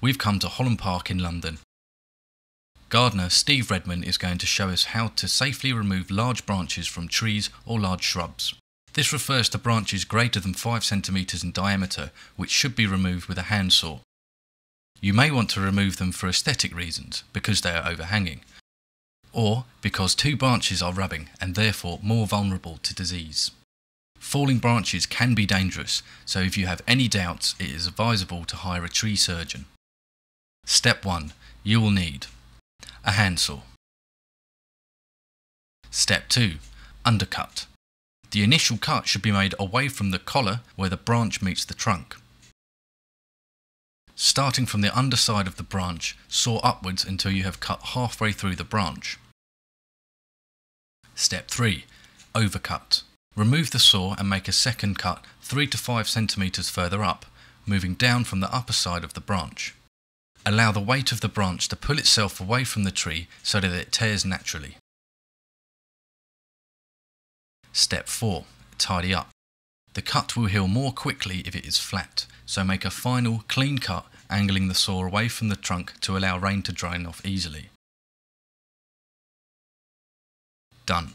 we've come to Holland Park in London. Gardener Steve Redman is going to show us how to safely remove large branches from trees or large shrubs. This refers to branches greater than 5 centimeters in diameter, which should be removed with a handsaw. You may want to remove them for aesthetic reasons, because they are overhanging, or because two branches are rubbing and therefore more vulnerable to disease. Falling branches can be dangerous, so if you have any doubts, it is advisable to hire a tree surgeon. Step 1. You will need a handsaw. Step 2. Undercut. The initial cut should be made away from the collar where the branch meets the trunk. Starting from the underside of the branch, saw upwards until you have cut halfway through the branch. Step 3. Overcut. Remove the saw and make a second cut 3 to 5 centimeters further up, moving down from the upper side of the branch. Allow the weight of the branch to pull itself away from the tree so that it tears naturally. Step 4. Tidy up. The cut will heal more quickly if it is flat, so make a final clean cut angling the saw away from the trunk to allow rain to drain off easily. Done.